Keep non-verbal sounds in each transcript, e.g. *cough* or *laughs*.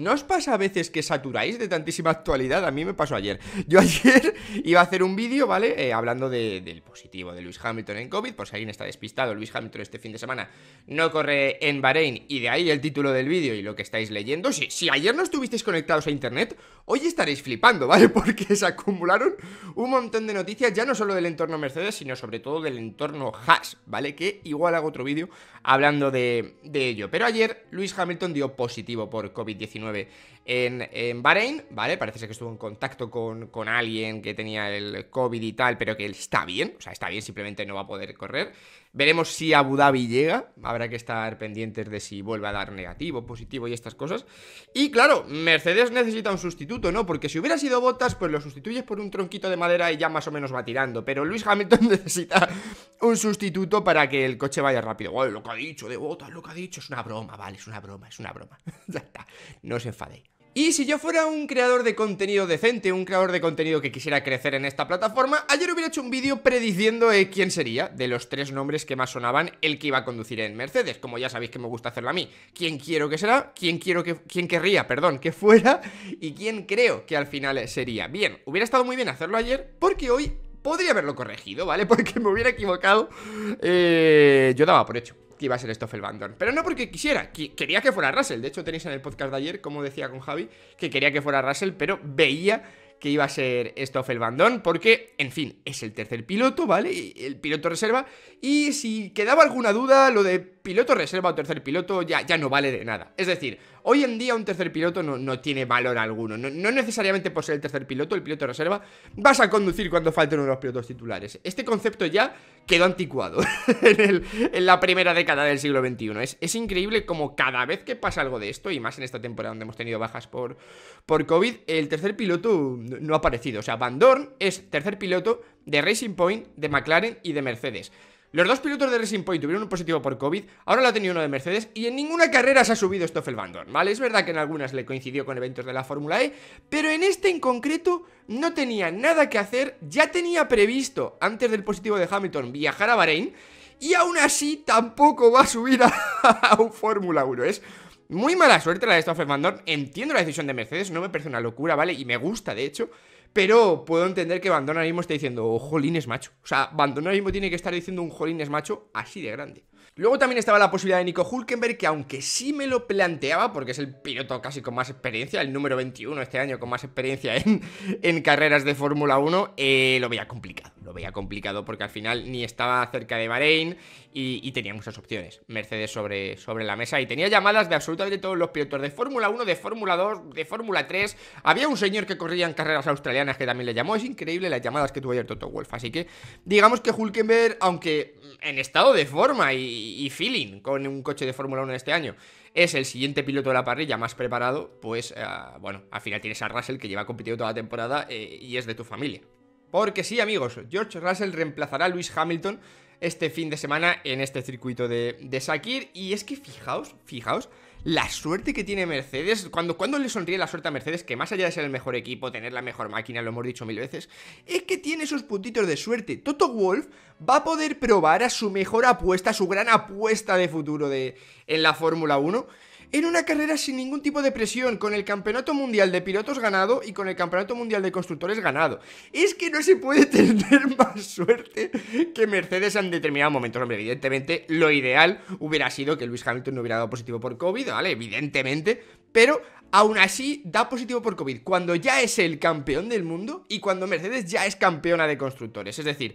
¿No os pasa a veces que saturáis de tantísima actualidad? A mí me pasó ayer. Yo *laughs* ayer iba a hacer un vídeo, ¿vale? Eh, hablando del positivo de Luis Hamilton en COVID, si alguien está despistado, Luis Hamilton este fin de semana no corre en Bahrein y de ahí el título del vídeo y lo que estáis leyendo. Si, si ayer no estuvisteis conectados a internet, hoy estaréis flipando, ¿vale? *laughs* Porque se acumularon un montón de noticias, ya no solo del entorno Mercedes, sino sobre todo del entorno Haas, ¿vale? Que igual hago otro vídeo hablando de, de ello. Pero ayer Luis Hamilton dio positivo por COVID-19 en, en, Bahrein, ¿vale? Parece ser que estuvo en contacto con, con, alguien que tenía el COVID y tal, pero que está bien, o sea, está bien, simplemente no va a poder correr. Veremos si Abu Dhabi llega, habrá que estar pendientes de si vuelve a dar negativo, positivo y estas cosas. Y claro, Mercedes necesita un sustituto, ¿no? Porque si hubiera sido Botas, pues lo sustituyes por un tronquito de madera y ya más o menos va tirando. Pero Luis Hamilton *laughs* necesita un sustituto para que el coche vaya rápido. Uy, lo que ha dicho de Botas, lo que ha dicho es una broma, vale, es una broma, es una broma. *laughs* ya está, no os enfadéis. Y si yo fuera un creador de contenido decente, un creador de contenido que quisiera crecer en esta plataforma, ayer hubiera hecho un vídeo prediciendo eh, quién sería, de los tres nombres que más sonaban, el que iba a conducir en Mercedes. Como ya sabéis que me gusta hacerlo a mí. ¿Quién quiero que será? ¿Quién quiero que... quién querría, perdón, que fuera? ¿Y quién creo que al final sería? Bien, hubiera estado muy bien hacerlo ayer, porque hoy podría haberlo corregido, ¿vale? *laughs* Porque me hubiera equivocado. Eh, yo daba por hecho que iba a ser Stoffel Van Dorn. Pero no porque quisiera, quería que fuera Russell. De hecho, tenéis en el podcast de ayer, como decía con Javi, que quería que fuera Russell, pero veía que iba a ser Stoffel Van Dorn, porque, en fin, es el tercer piloto, ¿vale? El piloto reserva. Y si quedaba alguna duda, lo de piloto reserva o tercer piloto ya, ya no vale de nada. Es decir, Hoy en día un tercer piloto no, tiene valor alguno. No, necesariamente por ser el tercer piloto, el piloto reserva, vas a conducir cuando falten uno de los pilotos titulares. Este concepto ya quedó anticuado *laughs* en, la primera década del siglo XXI. Es, es, increíble como cada vez que pasa algo de esto, y más en esta temporada donde hemos tenido bajas por, por COVID, el tercer piloto no ha aparecido. O sea, Van Dorn es tercer piloto de Racing Point, de McLaren y de Mercedes. Los dos pilotos de Racing Point tuvieron un positivo por COVID, ahora lo ha tenido uno de Mercedes y en ninguna carrera se ha subido Stoffel Van Dorn, ¿vale? Es verdad que en algunas le coincidió con eventos de la Fórmula E, pero en este en concreto no tenía nada que hacer, ya tenía previsto antes del positivo de Hamilton viajar a Bahrein y aún así tampoco va a subir a, *laughs* Fórmula 1, es... Muy mala suerte la de Stoffel Van Dorn, entiendo la decisión de Mercedes, no me parece una locura, ¿vale? Y me gusta, de hecho, pero puedo entender que Bandón ahora mismo está diciendo, oh, jolín es macho. O sea, Bandón mismo tiene que estar diciendo un jolín es macho así de grande. Luego también estaba la posibilidad de Nico Hulkenberg, que aunque sí me lo planteaba, porque es el piloto casi con más experiencia, el número 21 este año con más experiencia *laughs* en, en carreras de Fórmula 1, eh, lo veía complicado. Lo veía complicado porque al final ni estaba cerca de Bahrein y, tenía muchas opciones. Mercedes sobre, sobre la mesa y tenía llamadas de absolutamente todos los pilotos de Fórmula 1, de Fórmula 2, de Fórmula 3. Había un señor que corría en carreras australianas que también le llamó. Es increíble las llamadas que tuvo ayer Toto Wolf. Así que digamos que Hulkenberg, aunque en estado de forma y, feeling con un coche de Fórmula 1 este año, es el siguiente piloto de la parrilla más preparado, pues eh, bueno, al final tienes a Russell que lleva competido toda la temporada eh, y es de tu familia. Porque sí, amigos, George Russell reemplazará a Lewis Hamilton este fin de semana en este circuito de, de Sakir. Y es que fijaos, fijaos, la suerte que tiene Mercedes, cuando, cuando le sonríe la suerte a Mercedes, que más allá de ser el mejor equipo, tener la mejor máquina, lo hemos dicho mil veces, es que tiene esos puntitos de suerte. Toto Wolf va a poder probar a su mejor apuesta, su gran apuesta de futuro de, en la Fórmula 1 en una carrera sin ningún tipo de presión, con el campeonato mundial de pilotos ganado y con el campeonato mundial de constructores ganado. Es que no se puede *laughs* tener más suerte que Mercedes en determinados momentos. Hombre, evidentemente, lo ideal hubiera sido que Luis Hamilton no hubiera dado positivo por COVID, ¿vale? Evidentemente, pero aún así da positivo por COVID cuando ya es el campeón del mundo y cuando Mercedes ya es campeona de constructores. Es decir...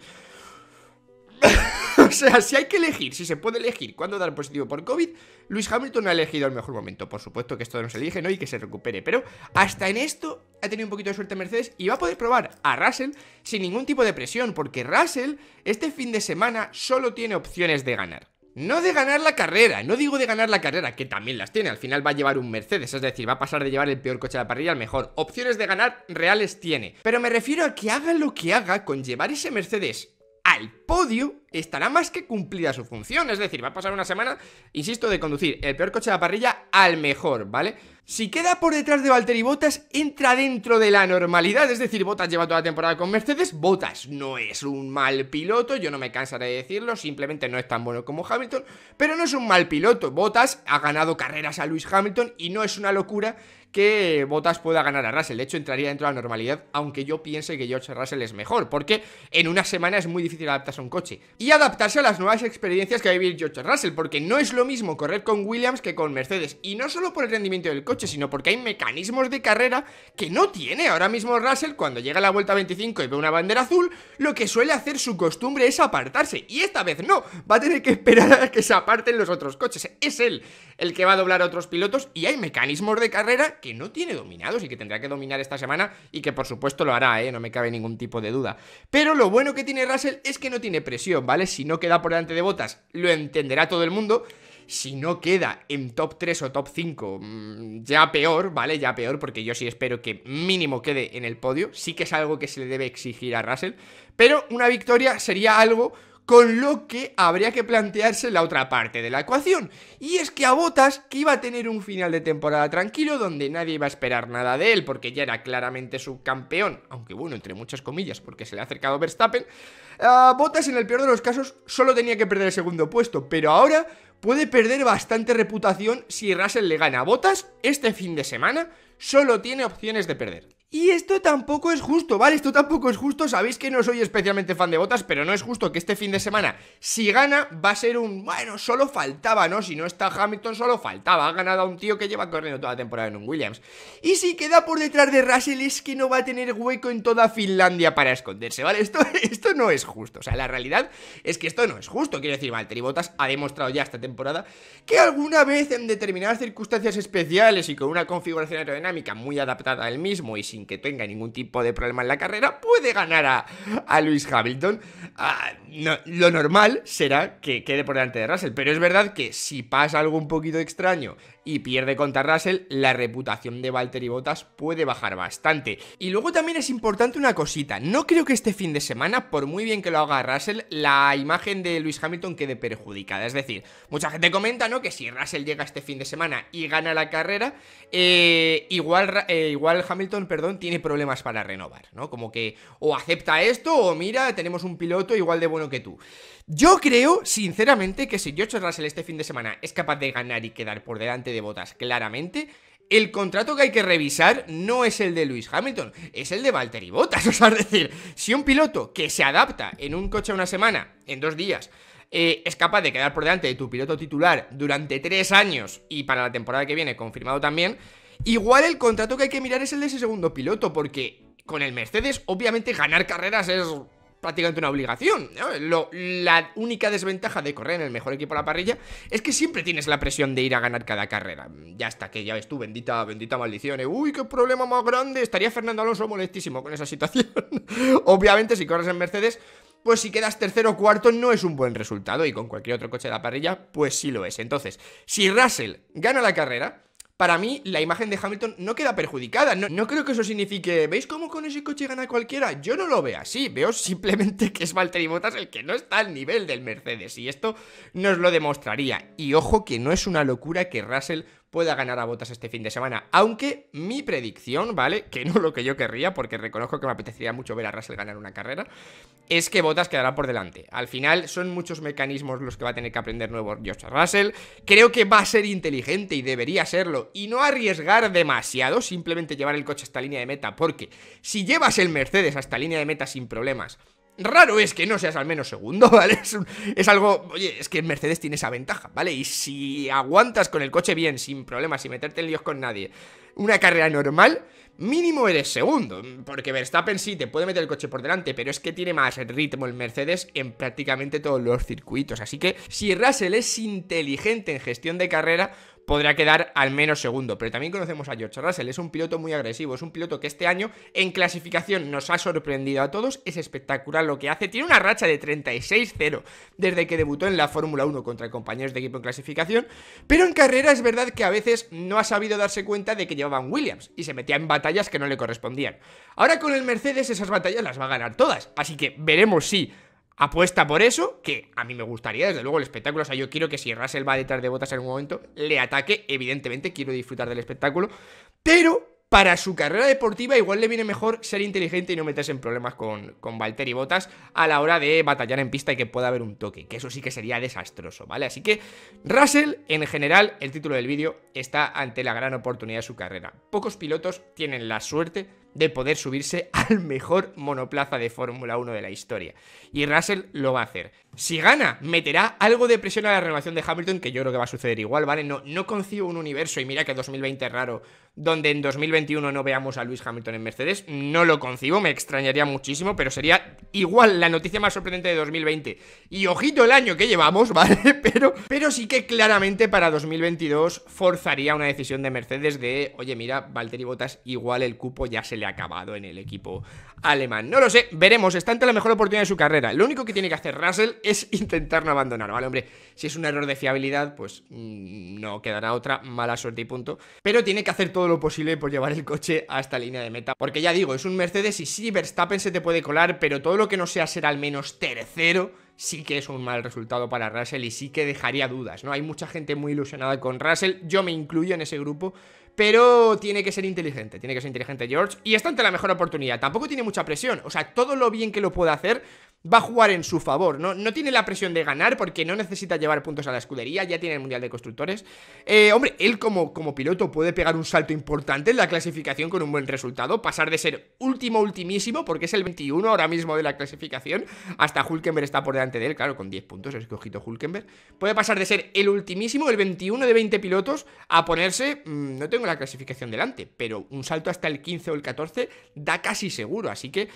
*laughs* o sea, si hay que elegir, si se puede elegir cuándo dar positivo por COVID, Luis Hamilton ha elegido el mejor momento. Por supuesto que esto no se elige, ¿no? Y que se recupere. Pero hasta en esto ha tenido un poquito de suerte Mercedes y va a poder probar a Russell sin ningún tipo de presión, porque Russell este fin de semana solo tiene opciones de ganar. No de ganar la carrera, no digo de ganar la carrera, que también las tiene, al final va a llevar un Mercedes, es decir, va a pasar de llevar el peor coche de la parrilla al mejor. Opciones de ganar reales tiene, pero me refiero a que haga lo que haga con llevar ese Mercedes al podio, estará más que cumplida su función. Es decir, va a pasar una semana, insisto, de conducir el peor coche de la parrilla al mejor, ¿vale? Si queda por detrás de Valtteri Bottas, entra dentro de la normalidad. Es decir, Bottas lleva toda la temporada con Mercedes. Bottas no es un mal piloto, yo no me cansaré de decirlo. Simplemente no es tan bueno como Hamilton, pero no es un mal piloto. Bottas ha ganado carreras a Luis Hamilton y no es una locura que Bottas pueda ganar a Russell. De hecho, entraría dentro de la normalidad, aunque yo piense que George Russell es mejor, porque en una semana es muy difícil adaptarse a un coche. Y adaptarse a las nuevas experiencias que va a vivir George Russell, porque no es lo mismo correr con Williams que con Mercedes. Y no solo por el rendimiento del coche, sino porque hay mecanismos de carrera que no tiene ahora mismo Russell cuando llega a la vuelta 25 y ve una bandera azul, lo que suele hacer su costumbre es apartarse. Y esta vez no, va a tener que esperar a que se aparten los otros coches. Es él el que va a doblar a otros pilotos y hay mecanismos de carrera que no tiene dominados y que tendrá que dominar esta semana y que por supuesto lo hará, ¿eh? no me cabe ningún tipo de duda. Pero lo bueno que tiene Russell es que no tiene presión, ¿vale? Si no queda por delante de botas, lo entenderá todo el mundo. Si no queda en top 3 o top 5, mm, ya peor, ¿vale? Ya peor, porque yo sí espero que mínimo quede en el podio. Sí que es algo que se le debe exigir a Russell. Pero una victoria sería algo con lo que habría que plantearse la otra parte de la ecuación. Y es que a Botas, que iba a tener un final de temporada tranquilo, donde nadie iba a esperar nada de él, porque ya era claramente subcampeón, aunque bueno, entre muchas comillas, porque se le ha acercado Verstappen, a Botas en el peor de los casos solo tenía que perder el segundo puesto, pero ahora puede perder bastante reputación si Russell le gana a Botas este fin de semana, solo tiene opciones de perder. Y esto tampoco es justo, ¿vale? Esto tampoco es justo, sabéis que no soy especialmente fan de botas, pero no es justo que este fin de semana, si gana, va a ser un... Bueno, solo faltaba, ¿no? Si no está Hamilton, solo faltaba, ha ganado a un tío que lleva corriendo toda la temporada en un Williams. Y si queda por detrás de Russell es que no va a tener hueco en toda Finlandia para esconderse, ¿vale? Esto, *laughs* esto no es justo, o sea, la realidad es que esto no es justo, quiero decir, Valtteri Bottas ha demostrado ya esta temporada que alguna vez en determinadas circunstancias especiales y con una configuración aerodinámica muy adaptada al mismo y sin que tenga ningún tipo de problema en la carrera, puede ganar a, a Lewis Hamilton. Ah, lo normal será que quede por delante de Russell, pero es verdad que si pasa algo un poquito extraño y pierde contra Russell, la reputación de Valtteri Bottas puede bajar bastante. Y luego también es importante una cosita, no creo que este fin de semana, por muy bien que lo haga Russell, la imagen de Lewis Hamilton quede perjudicada. Es decir, mucha gente comenta, ¿no? Que si Russell llega este fin de semana y gana la carrera, eh, igual, eh, igual Hamilton, perdón, tiene problemas para renovar, ¿no? Como que o acepta esto o mira, tenemos un piloto igual de bueno que tú. Yo creo, sinceramente, que si George Russell este fin de semana es capaz de ganar y quedar por delante de botas claramente, el contrato que hay que revisar no es el de Lewis Hamilton, es el de Valtteri Bottas. *laughs* O sea, es decir, si un piloto que se adapta en un coche una semana, en dos días, eh, es capaz de quedar por delante de tu piloto titular durante tres años y para la temporada que viene confirmado también, igual el contrato que hay que mirar es el de ese segundo piloto, porque con el Mercedes obviamente ganar carreras es prácticamente una obligación. la única desventaja de correr en el mejor equipo de la parrilla es que siempre tienes la presión de ir a ganar cada carrera. Ya está, que ya ves tú, bendita, bendita maldición. ¿eh? Uy, qué problema más grande. Estaría Fernando Alonso molestísimo con esa situación. *laughs* Obviamente, si corres en Mercedes, pues si quedas tercero o cuarto no es un buen resultado. Y con cualquier otro coche de la parrilla, pues sí lo es. Entonces, si Russell gana la carrera para mí la imagen de Hamilton no queda perjudicada. No, creo que eso signifique, ¿veis cómo con ese coche gana cualquiera? Yo no lo veo así, veo simplemente que es Valtteri Bottas el que no está al nivel del Mercedes y esto nos lo demostraría. Y ojo que no es una locura que Russell pueda ganar a Botas este fin de semana. Aunque mi predicción, ¿vale? Que no lo que yo querría, porque reconozco que me apetecería mucho ver a Russell ganar una carrera, es que Botas quedará por delante. Al final son muchos mecanismos los que va a tener que aprender nuevo George Russell. Creo que va a ser inteligente y debería serlo. Y no arriesgar demasiado, simplemente llevar el coche a esta línea de meta. Porque si llevas el Mercedes a esta línea de meta sin problemas Raro es que no seas al menos segundo, *laughs* ¿vale? Es, algo... Oye, es que Mercedes tiene esa ventaja, ¿vale? Y si aguantas con el coche bien, sin problemas, sin meterte en líos con nadie, una carrera normal, mínimo eres segundo. Porque Verstappen sí te puede meter el coche por delante, pero es que tiene más ritmo el Mercedes en prácticamente todos los circuitos. Así que si Russell es inteligente en gestión de carrera, podrá quedar al menos segundo. Pero también conocemos a George Russell, es un piloto muy agresivo, es un piloto que este año en clasificación nos ha sorprendido a todos, es espectacular lo que hace, tiene una racha de 36-0 desde que debutó en la Fórmula 1 contra compañeros de equipo en clasificación, pero en carrera es verdad que a veces no ha sabido darse cuenta de que llevaban Williams y se metía en batallas que no le correspondían. Ahora con el Mercedes esas batallas las va a ganar todas, así que veremos si apuesta por eso, que a mí me gustaría, desde luego, el espectáculo. O sea, yo quiero que si Russell va detrás de botas en un momento, le ataque. Evidentemente, quiero disfrutar del espectáculo. Pero para su carrera deportiva igual le viene mejor ser inteligente y no meterse en problemas con, con Valtteri Bottas a la hora de batallar en pista y que pueda haber un toque, que eso sí que sería desastroso, ¿vale? Así que Russell, en general, el título del vídeo, está ante la gran oportunidad de su carrera. Pocos pilotos tienen la suerte de poder subirse *laughs* al mejor monoplaza de Fórmula 1 de la historia. Y Russell lo va a hacer. Si gana, meterá algo de presión a la renovación de Hamilton, que yo creo que va a suceder igual, ¿vale? No, no concibo un universo, y mira que 2020 es raro, donde en 2021 no veamos a Luis Hamilton en Mercedes. No lo concibo, me extrañaría muchísimo, pero sería igual la noticia más sorprendente de 2020. Y ojito el año que llevamos, *laughs* ¿vale? Pero, pero sí que claramente para 2022 forzaría una decisión de Mercedes de, oye, mira, Valtteri Bottas, igual el cupo ya se le acabado en el equipo alemán. No lo sé, veremos, está ante la mejor oportunidad de su carrera. Lo único que tiene que hacer Russell es *laughs* intentar no abandonar, ¿vale? Hombre, si es un error de fiabilidad, pues mm, no quedará otra, mala suerte y punto. Pero tiene que hacer todo lo posible por llevar el coche hasta línea de meta. Porque ya digo, es un Mercedes y sí, Verstappen se te puede colar, pero todo lo que no sea ser al menos tercero sí que es un mal resultado para Russell y sí que dejaría dudas, ¿no? Hay mucha gente muy ilusionada con Russell, yo me incluyo en ese grupo, pero tiene que ser inteligente, tiene que ser inteligente George y está ante la mejor oportunidad. Tampoco tiene mucha presión, o sea, todo lo bien que lo puede hacer va a jugar en su favor, ¿no? No tiene la presión de ganar porque no necesita llevar puntos a la escudería, ya tiene el Mundial de Constructores. Eh, hombre, él como, como piloto puede pegar un salto importante en la clasificación con un buen resultado, pasar de ser último, ultimísimo, porque es el 21 ahora mismo de la clasificación, hasta Hulkenberg está por delante de él, claro, con 10 puntos, es que ojito Hulkenberg. Puede pasar de ser el ultimísimo, el 21 de 20 pilotos, a ponerse, mm, no tengo la clasificación delante, pero un salto hasta el 15 o el 14 da casi seguro, así que...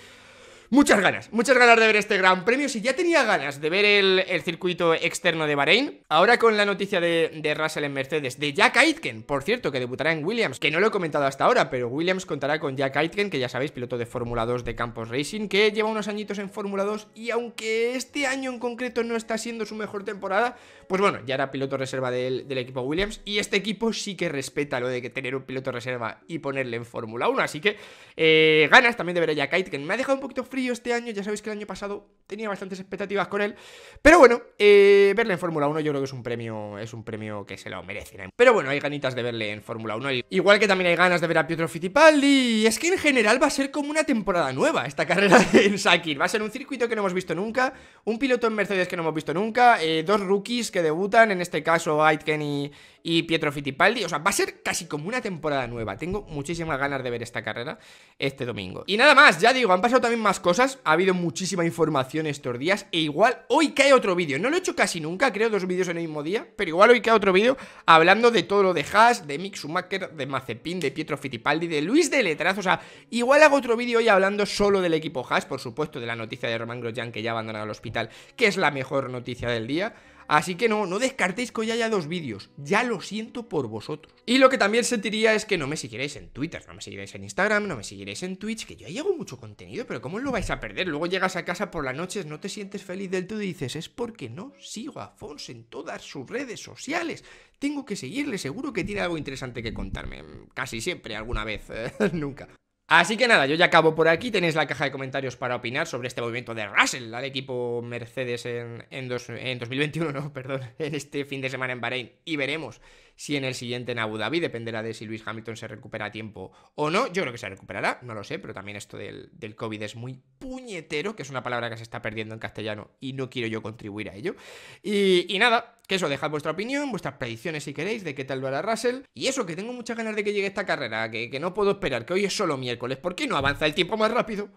Muchas ganas, muchas ganas de ver este gran premio. Si ya tenía ganas de ver el, circuito externo de Bahrein, ahora con la noticia de, Russell en Mercedes, de Jack Aitken, por cierto, que debutará en Williams, que no lo he comentado hasta ahora, pero Williams contará con Jack Aitken, que ya sabéis, piloto de Fórmula 2 de Campos Racing, que lleva unos añitos en Fórmula 2 y aunque este año en concreto no está siendo su mejor temporada, pues bueno, ya era piloto reserva del, equipo Williams y este equipo sí que respeta lo de que tener un piloto reserva y ponerle en Fórmula 1, así que eh, ganas también de ver a Jack Aitken. Me ha dejado un poquito frío este año, ya sabéis que el año pasado tenía bastantes expectativas con él, pero bueno, eh, verle en Fórmula 1 yo creo que es un premio es un premio que se lo merece. Pero bueno, hay ganitas de verle en Fórmula 1, igual que también hay ganas de ver a Pietro Fittipaldi, es que en general va a ser como una temporada nueva esta carrera *laughs* en Sakir, va a ser un circuito que no hemos visto nunca, un piloto en Mercedes que no hemos visto nunca, eh, dos rookies que debutan, en este caso Aitken y, y Pietro Fittipaldi. O sea, va a ser casi como una temporada nueva. Tengo muchísimas ganas de ver esta carrera este domingo. Y nada más, ya digo, han pasado también más cosas. Ha habido muchísima información estos días. E igual hoy cae otro vídeo. No lo he hecho casi nunca, creo, dos vídeos en el mismo día. Pero igual hoy cae otro vídeo hablando de todo lo de Haas, de Mick Schumacher, de Mazepin, de Pietro Fittipaldi, de Luis de Letraz. O sea, igual hago otro vídeo hoy hablando solo del equipo Haas, por supuesto, de la noticia de Roman Grosjean que ya ha abandonado el hospital, que es la mejor noticia del día. Así que no, no descartéis que hoy haya dos vídeos. Ya lo siento por vosotros. Y lo que también sentiría es que no me siguierais en Twitter, no me siguierais en Instagram, no me siguierais en Twitch, que yo ahí hago mucho contenido, pero ¿cómo lo vais a perder? Luego llegas a casa por las noches, no te sientes feliz del todo y dices, es porque no sigo a Fons en todas sus redes sociales. Tengo que seguirle, seguro que tiene algo interesante que contarme. Casi siempre, alguna vez, *laughs* nunca. Así que nada, yo ya acabo por aquí. Tenéis la caja de comentarios para opinar sobre este movimiento de Russell al equipo Mercedes en, en, en 2021, *laughs* no, perdón, en este fin de semana en Bahrein. Y veremos si en el siguiente en Abu Dhabi dependerá de si Luis Hamilton se recupera a tiempo o no. Yo creo que se recuperará, no lo sé, pero también esto del, del COVID es muy puñetero, que es una palabra que se está perdiendo en castellano y no quiero yo contribuir a ello. Y, nada, que eso, dejad vuestra opinión, vuestras predicciones si queréis de qué tal lo hará Russell. Y eso, que tengo muchas ganas de que llegue esta carrera, que, que no puedo esperar, que hoy es solo miércoles. ¿Por qué no avanza el tiempo más rápido?